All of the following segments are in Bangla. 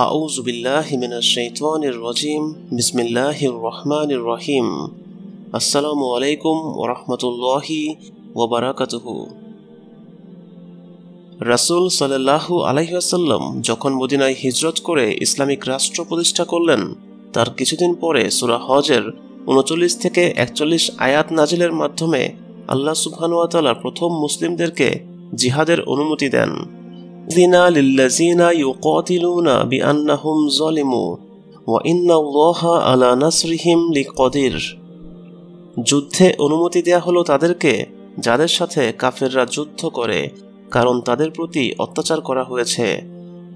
আউজ বিল্লাহ হিমিনাশাইতানির রজিম। বিসমিল্লাহির রহমানির রহিম। আসসালামু আলাইকুম ওরহমতুল্লাহি ওবারাকাতুহু রাসুল সাল্লাহু আলহিহাসাল্লাম যখন মদিনায় হিজরত করে ইসলামিক রাষ্ট্র প্রতিষ্ঠা করলেন, তার কিছুদিন পরে সুরা হজের উনচল্লিশ থেকে একচল্লিশ আয়াত নাজিলের মাধ্যমে আল্লাহ সুবহানুয়াতালা প্রথম মুসলিমদেরকে জিহাদের অনুমতি দেন। দিনা লিল্লাজিনা ইউকাতিলুনা বিআন্নাহুম যালিমু ওয়া ইন্নাল্লাহা আলা নাসরিহিম লিকদির যুদ্ধে অনুমতি দেয়া হলো তাদেরকে, যাদের সাথে কাফেররা যুদ্ধ করে, কারণ তাদের প্রতি অত্যাচার করা হয়েছে।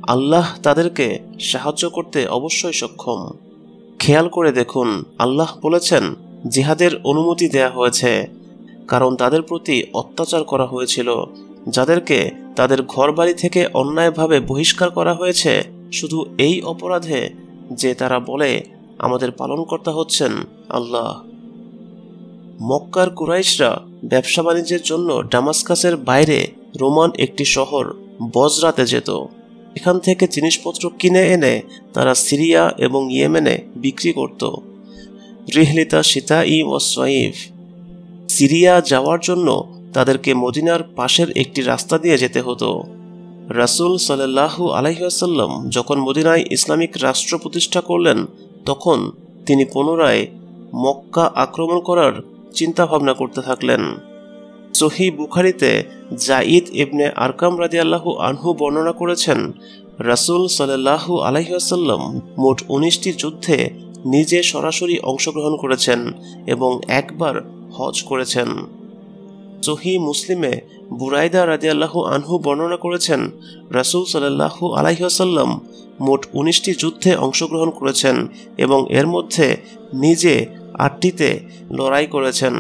আল্লাহ তাদেরকে সাহায্য করতে অবশ্যই সক্ষম। খেয়াল করে দেখুন, আল্লাহ বলেছেন, জিহাদের অনুমতি দেয়া হয়েছে, কারণ তাদের প্রতি অত্যাচার করা হয়েছিল। যাদেরকে তাদের ঘরবাড়ি থেকে অন্যায়ভাবে বহিষ্কার করা হয়েছে শুধু এই অপরাধে যে তারা বলে, আমাদের পালনকর্তা হচ্ছেন আল্লাহ। মক্কার কুরাইশরা ব্যবসা বাণিজ্যের জন্য ডামাসকাসের বাইরে রোমান একটি শহর বজরাতে যেত। এখান থেকে জিনিসপত্র কিনে এনে তারা সিরিয়া এবং ইয়েমেনে বিক্রি করত। রিহলিতা সীতা ই ওয়াইফ সিরিয়া যাওয়ার জন্য তাদেরকে মদিনার পাশের একটি রাস্তা দিয়ে যেতে হতো। রাসুল সাল্লাহু আলহিহাসাল্লাম যখন মদিনায় ইসলামিক রাষ্ট্র প্রতিষ্ঠা করলেন, তখন তিনি পুনরায় মক্কা আক্রমণ করার চিন্তা ভাবনা করতে থাকলেন। সহি বুখারিতে জাইদ ইবনে আরকাম রাদি আল্লাহু আনহু বর্ণনা করেছেন, রাসুল সাল্লাহু আলহিহাসাল্লাম মোট উনিশটি যুদ্ধে নিজে সরাসরি অংশগ্রহণ করেছেন এবং একবার হজ করেছেন। সহি মুসলিমে বুরাইদা রাজিয়াল্লাহু আনহু বর্ণনা করেছেন, রাসুল সাল্লাহু আলাইসাল্লাম মোট উনিশটি যুদ্ধে অংশগ্রহণ করেছেন এবং এর মধ্যে নিজে আটটিতে লড়াই করেছেন।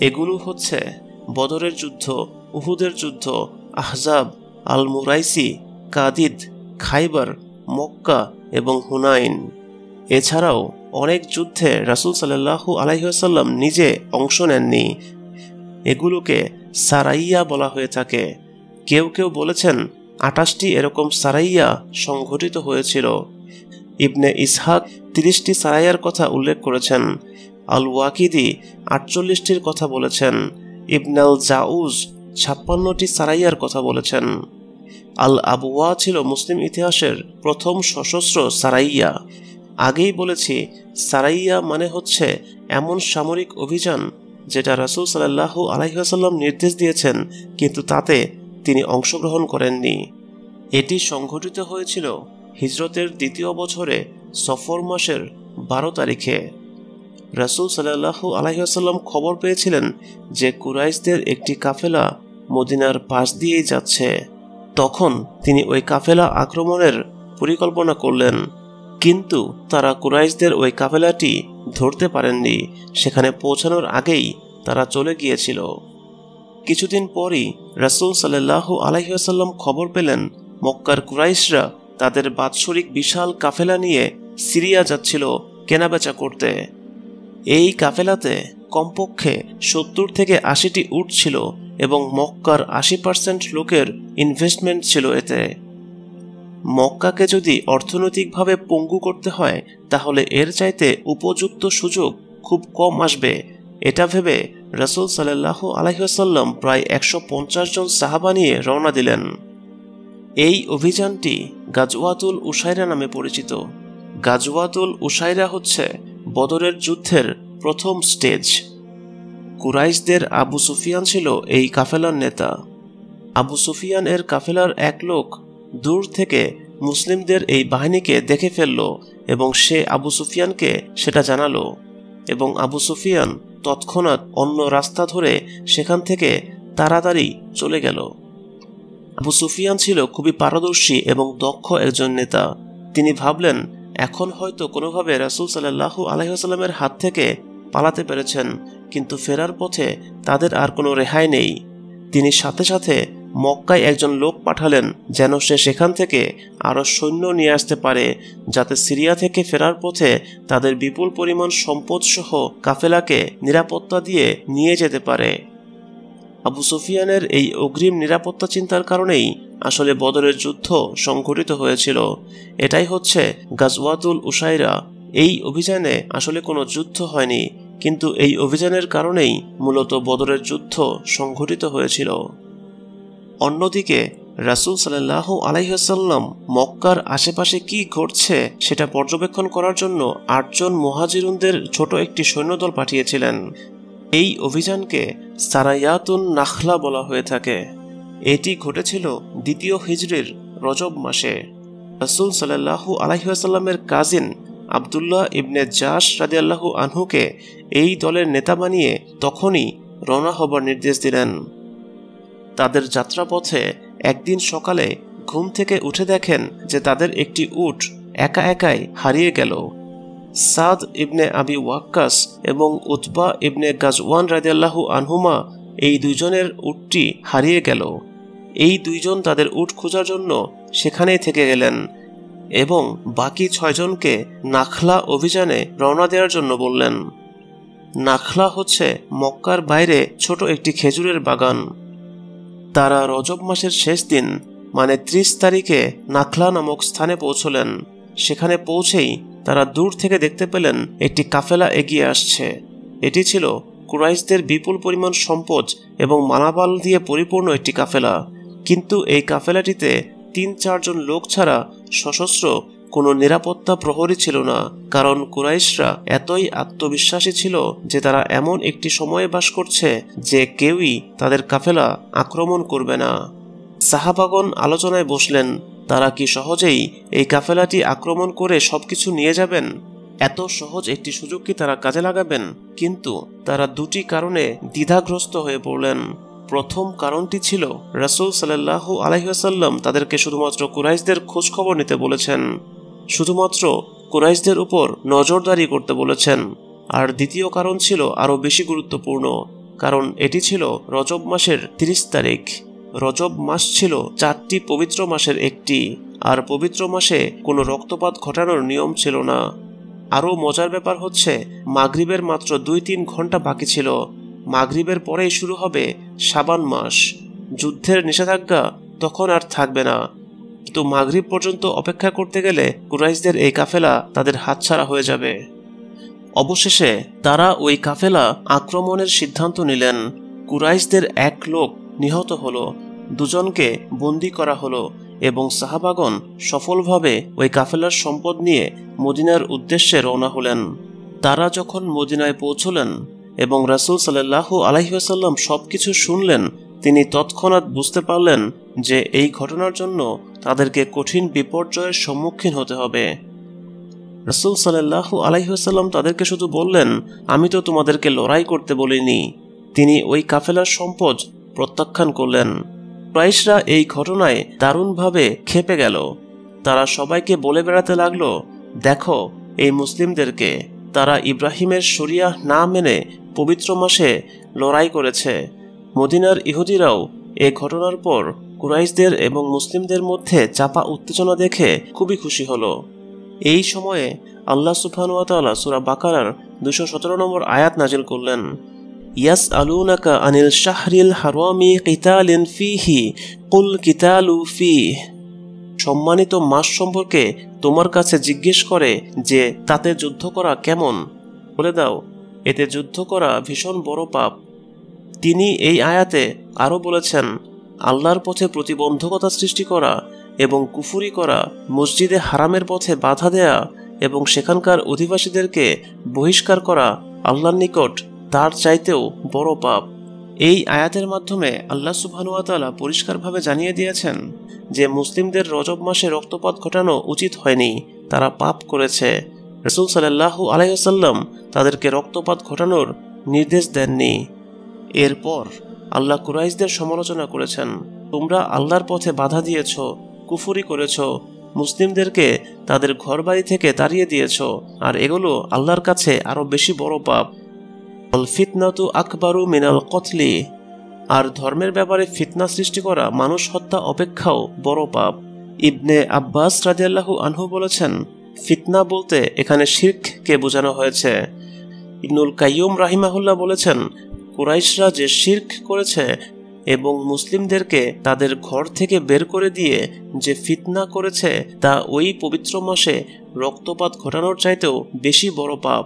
এগুলো হচ্ছে বদরের যুদ্ধ, উহুদের যুদ্ধ, আহজাব আল মুরাইসি কাদিদ, খাইবার, মক্কা এবং হুনাইন। এছাড়াও অনেক যুদ্ধে রাসুল সাল্লাহু আলাইসাল্লাম নিজে অংশ নেননি এগুলোকে সারাইয়া বলা হয়ে থাকে। কেউ কেউ বলেছেন আটাশটি এরকম সারাইয়া সংঘটিত হয়েছিল। ইবনে ইসহাক তিরিশটি সারাইয়ার কথা উল্লেখ করেছেন। আল ওয়াকিদি আটচল্লিশটির কথা বলেছেন। ইবনাল জাউজ ছাপ্পান্নটি সারাইয়ার কথা বলেছেন। আল আবুয়া ছিল মুসলিম ইতিহাসের প্রথম সশস্ত্র সারাইয়া। আগেই বলেছি, সারাইয়া মানে হচ্ছে এমন সামরিক অভিযান যেটা রাসুল সাল্লাহ আলাইসাল্লাম নির্দেশ দিয়েছেন, কিন্তু তাতে তিনি অংশগ্রহণ করেননি। এটি সংঘটিত হয়েছিল হিজরতের দ্বিতীয় বছরে সফর মাসের বারো তারিখে। রাসুল সাল্লাহ আলাইসাল্লাম খবর পেয়েছিলেন যে কুরাইশদের একটি কাফেলা মদিনার পাশ দিয়েই যাচ্ছে। তখন তিনি ওই কাফেলা আক্রমণের পরিকল্পনা করলেন। কিন্তু তারা কুরাইশদের ওই কাফেলাটি ধরতে পারেননি। সেখানে পৌঁছানোর আগেই তারা চলে গিয়েছিল। কিছুদিন পরই রাসুল সাল্লাহ আলহিহাসাল্লাম খবর পেলেন, মক্কার কুরাইশরা তাদের বাৎসরিক বিশাল কাফেলা নিয়ে সিরিয়া যাচ্ছিল কেনাবেচা করতে। এই কাফেলাতে কমপক্ষে সত্তর থেকে আশিটি উট ছিল এবং মক্কার আশি পার্সেন্ট লোকের ইনভেস্টমেন্ট ছিল এতে। মক্কাকে যদি অর্থনৈতিকভাবে পঙ্গু করতে হয়, তাহলে এর চাইতে উপযুক্ত সুযোগ খুব কম আসবে। এটা ভেবে রসুল সাল্লাহ আলহিহাসাল্লাম প্রায় একশো পঞ্চাশ জন সাহাবা নিয়ে রওনা দিলেন। এই অভিযানটি গাজওয়াতুল উসাইরা নামে পরিচিত। গাজওয়াতুল উসাইরা হচ্ছে বদরের যুদ্ধের প্রথম স্টেজ। কুরাইশদের আবু সুফিয়ান ছিল এই কাফেলার নেতা। আবু সুফিয়ান এর কাফেলার এক লোক দূর থেকে মুসলিমদের এই বাহিনীকে দেখে ফেলল এবং সে আবু সুফিয়ানকে সেটা জানালো এবং আবু সুফিয়ান তৎক্ষণাৎ অন্য রাস্তা ধরে সেখান থেকে তাড়াতাড়ি চলে গেল। আবু সুফিয়ান ছিল খুবই পারদর্শী এবং দক্ষ একজন নেতা। তিনি ভাবলেন, এখন হয়তো কোনোভাবে রাসুল সাল্লাহু আলহিহাস্লামের হাত থেকে পালাতে পেরেছেন, কিন্তু ফেরার পথে তাদের আর কোনো রেহাই নেই। তিনি সাথে সাথে মক্কায় একজন লোক পাঠালেন যেন সে সেখান থেকে আরও সৈন্য নিয়ে আসতে পারে, যাতে সিরিয়া থেকে ফেরার পথে তাদের বিপুল পরিমাণ সম্পদ সহ কাফেলাকে নিরাপত্তা দিয়ে নিয়ে যেতে পারে। আবু সুফিয়ানের এই অগ্রিম নিরাপত্তা চিন্তার কারণেই আসলে বদরের যুদ্ধ সংঘটিত হয়েছিল। এটাই হচ্ছে গাজওয়াতুল উসাইরা এই অভিযানে আসলে কোনো যুদ্ধ হয়নি, কিন্তু এই অভিযানের কারণেই মূলত বদরের যুদ্ধ সংঘটিত হয়েছিল। অন্যদিকে রাসুল সাল্লাহ আলাইহাসাল্লাম মক্কার আশেপাশে কি ঘটছে সেটা পর্যবেক্ষণ করার জন্য আটজন মহাজিরুনদের ছোট একটি সৈন্যদল পাঠিয়েছিলেন। এই অভিযানকে সারায়াতুন নাখলা বলা হয়ে থাকে। এটি ঘটেছিল দ্বিতীয় হিজড়ির রজব মাসে। রাসুল সাল্লাহু আলাইসাল্লামের কাজিন আবদুল্লাহ ইবনে জাস রাজিয়াল্লাহু আনহুকে এই দলের নেতা বানিয়ে তখনই রওনা হবার নির্দেশ দিলেন। তাদের যাত্রাপথে একদিন সকালে ঘুম থেকে উঠে দেখেন যে তাদের একটি উট একা একাই হারিয়ে গেল। সাদ ইবনে আবি ওয়াক্কাস এবং উতবা ইবনে গাজওয়ান রাজিয়াল্লাহু আনহুমা এই দুইজনের উটটি হারিয়ে গেল। এই দুইজন তাদের উট খোঁজার জন্য সেখানেই থেকে গেলেন এবং বাকি ছয়জনকে নাখলা অভিযানে রওনা দেওয়ার জন্য বললেন, নাখলা হচ্ছে মক্কার বাইরে ছোট একটি খেজুরের বাগান। তারা রজব মাসের শেষ দিন মানে ত্রিশ তারিখে নাখলা নামক স্থানে পৌঁছলেন। সেখানে পৌঁছেই তারা দূর থেকে দেখতে পেলেন একটি কাফেলা এগিয়ে আসছে। এটি ছিল কুরাইশদের বিপুল পরিমাণ সম্পদ এবং মালাবাল দিয়ে পরিপূর্ণ একটি কাফেলা। কিন্তু এই কাফেলাটিতে তিন চারজন লোক ছাড়া সশস্ত্র কোনো নিরাপত্তা প্রহরী ছিল না, কারণ কুরাইশরা এতই আত্মবিশ্বাসী ছিল যে তারা এমন একটি সময়ে বাস করছে যে কেউই তাদের কাফেলা আক্রমণ করবে না। সাহাবাগন আলোচনায় বসলেন, তারা কি সহজেই এই কাফেলাটি আক্রমণ করে সবকিছু নিয়ে যাবেন? এত সহজ একটি সুযোগ কি তারা কাজে লাগাবেন? কিন্তু তারা দুটি কারণে দ্বিধাগ্রস্ত হয়ে পড়লেন। প্রথম কারণটি ছিল, রাসুল সাল্লাহ আলহিহাসাল্লাম তাদেরকে শুধুমাত্র কুরাইশদের খোঁজখবর নিতে বলেছেন। শুধুমাত্র কুরাইশদের উপর নজরদারি করতে বলেছেন। আর দ্বিতীয় কারণ ছিল আরও বেশি গুরুত্বপূর্ণ, কারণ এটি ছিল রজব মাসের তিরিশ তারিখ। রজব মাস ছিল চারটি পবিত্র মাসের একটি, আর পবিত্র মাসে কোনো রক্তপাত ঘটানোর নিয়ম ছিল না। আরও মজার ব্যাপার হচ্ছে, মাগরিবের মাত্র দুই তিন ঘণ্টা বাকি ছিল। মাগরিবের পরেই শুরু হবে সাবান মাস। যুদ্ধের নিষেধাজ্ঞা তখন আর থাকবে না। কিন্তু মাগরিব পর্যন্ত অপেক্ষা করতে গেলে কুরাইশদের এই কাফেলা তাদের হাতছাড়া হয়ে যাবে। অবশেষে তারা ওই কাফেলা আক্রমণের সিদ্ধান্ত নিলেন। কুরাইশদের এক লোক নিহত হলো, দুজনকে বন্দি করা হলো এবং সাহাবাগন সফলভাবে ওই কাফেলার সম্পদ নিয়ে মদিনার উদ্দেশ্যে রওনা হলেন। তারা যখন মদিনায় পৌঁছলেন এবং রাসুল সাল্লাহ আলহিহাসাল্লাম সব কিছু শুনলেন, তিনি তৎক্ষণাৎ বুঝতে পারলেন যে এই ঘটনার জন্য তাদেরকে কঠিন বিপর্যয়ের সম্মুখীন হতে হবে। রসুল সাল্লাহ আলাইসাল্লাম তাদেরকে শুধু বললেন, আমি তো তোমাদেরকে লড়াই করতে বলিনি। তিনি ওই কাফেলার সম্পদ প্রত্যাখ্যান করলেন। প্রাইশরা এই ঘটনায় দারুণভাবে খেপে গেল। তারা সবাইকে বলে বেড়াতে লাগল, দেখো, এই মুসলিমদেরকে তারা ইব্রাহিমের শরিয়া না মেনে পবিত্র মাসে লড়াই করেছে। মদিনার ইহুদিরাও এ ঘটনার পর কুরাইশদের এবং মুসলিমদের মধ্যে চাপা উত্তেজনা দেখে খুবই খুশি হলো। এই সময়ে আল্লাহ সুফানুয়াতালা সুরা বাকারার দুশো সতেরো নম্বর আয়াত নাজিল করলেন ইয়াস আলুনাকা আনিল শাহরিল হারামি কিতালিন ফিহি, কুল কিতালু ফি সম্মানিত মাস সম্পর্কে তোমার কাছে জিজ্ঞেস করে যে, তাতে যুদ্ধ করা কেমন? বলে দাও, এতে যুদ্ধ করা ভীষণ বড় পাপ। তিনি এই আয়াতে আরও বলেছেন আল্লাহর পথে প্রতিবন্ধকতা সৃষ্টি করা এবং কুফুরি করা, মসজিদে হারামের পথে বাধা দেয়া এবং সেখানকার অধিবাসীদেরকে বহিষ্কার করা আল্লাহর নিকট তার চাইতেও বড় পাপ। এই আয়াতের মাধ্যমে আল্লাহ সুবহানুয়াতালা পরিষ্কারভাবে জানিয়ে দিয়েছেন যে মুসলিমদের রজব মাসে রক্তপাত ঘটানো উচিত হয়নি, তারা পাপ করেছে। রসুল সাল্লাহু আলাইসাল্লাম তাদেরকে রক্তপাত ঘটানোর নির্দেশ দেননি। এরপর আল্লাহ কুরাইশদের সমালোচনা করেছেন, তোমরা আল্লাহর পথে বাধা দিয়েছ, কুফুরি করেছ, মুসলিমদেরকে তাদের ঘরবাড়ি থেকে তাড়িয়ে দিয়েছ, আর এগুলো আল্লাহর কাছে আরও বেশি বড় পাপ। অল ফিতনাতু আকবারু মিনাল কতলি আর ধর্মের ব্যাপারে ফিতনা সৃষ্টি করা মানুষ হত্যা অপেক্ষাও বড় পাপ। ইবনে আব্বাস রাজিয়াল্লাহু আনহু বলেছেন, ফিতনা বলতে এখানে শির্ককে বোঝানো হয়েছে। ইবনুল কাইয়ুম রাহিমাহুল্লাহ বলেছেন কুরাইশরা যে শির্ক করেছে এবং মুসলিমদেরকে তাদের ঘর থেকে বের করে দিয়ে যে ফিতনা করেছে, তা ওই পবিত্র মাসে রক্তপাত ঘটানোর চাইতেও বেশি বড় পাপ।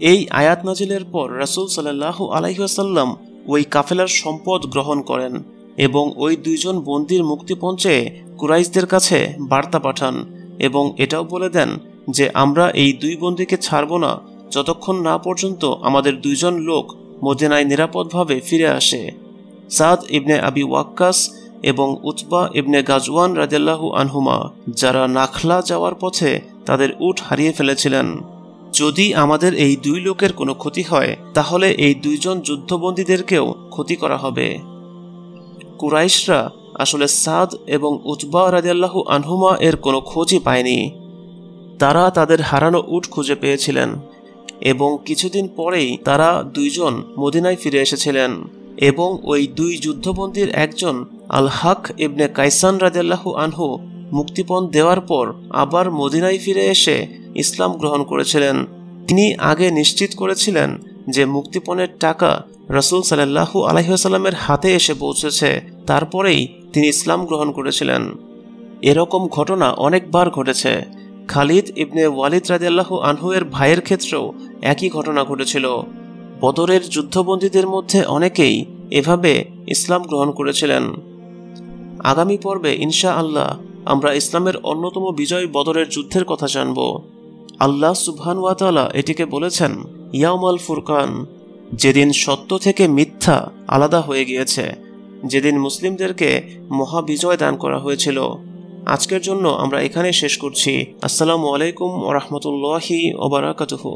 এই আয়াত নাজিলের পর রাসুল সাল্লাহ আলাইসাল্লাম ওই কাফেলার সম্পদ গ্রহণ করেন এবং ওই দুইজন বন্দির মুক্তি পৌঁছে কুরাইশদের কাছে বার্তা পাঠান এবং এটাও বলে দেন যে, আমরা এই দুই বন্দিকে ছাড়ব না। যতক্ষণ না পর্যন্ত আমাদের দুইজন লোক মদিনায় নিরাপদভাবে ফিরে আসে। সাদ ইবনে আবি ওয়াক্কাস এবং উতবা ইবনে গাজওয়ান রাজাল্লাহু আনহুমা, যারা নাখলা যাওয়ার পথে তাদের উট হারিয়ে ফেলেছিলেন। যদি আমাদের এই দুই লোকের কোনো ক্ষতি হয়, তাহলে এই দুইজন যুদ্ধবন্দীদেরকেও ক্ষতি করা হবে। কুরাইশরা আসলে সাদ এবং উতবা রাজিয়াল্লাহু আনহুমা এর কোনো খোঁজই পায়নি। তারা তাদের হারানো উট খুঁজে পেয়েছিলেন। এবং কিছুদিন পরেই তারা দুইজন মদিনায় ফিরে এসেছিলেন এবং ওই দুই যুদ্ধবন্দীর একজন আল হক ইবনে কাইসান রাজাল্লাহু আনহু মুক্তিপণ দেওয়ার পর আবার মদিনায় ফিরে এসে ইসলাম গ্রহণ করেছিলেন। তিনি আগে নিশ্চিত করেছিলেন যে মুক্তিপণের টাকা রসুল সাল্লাহু আলহিহাস্লামের হাতে এসে পৌঁছেছে, তারপরেই তিনি ইসলাম গ্রহণ করেছিলেন। এরকম ঘটনা অনেকবার ঘটেছে। খালিদ ইবনে ওয়ালিদ রাজিয়াল্লাহ আনহু এর ভাইয়ের ক্ষেত্রেও একই ঘটনা ঘটেছিল। বদরের যুদ্ধবন্দীদের মধ্যে অনেকেই এভাবে ইসলাম গ্রহণ করেছিলেন। আগামী পর্বে ইনশা আল্লাহ আমরা ইসলামের অন্যতম বিজয় বদরের যুদ্ধের কথা জানব। আল্লাহ সুবহান ওয়াতালা এটিকে বলেছেন ইয়ামাল ফুরকান, যেদিন সত্য থেকে মিথ্যা আলাদা হয়ে গিয়েছে, যেদিন মুসলিমদেরকে মহাবিজয় দান করা হয়েছিল। আজকের জন্য আমরা এখানে শেষ করছি। আসসালামু আলাইকুম ওরহমতুল্লাহি ওবরাকাতুহু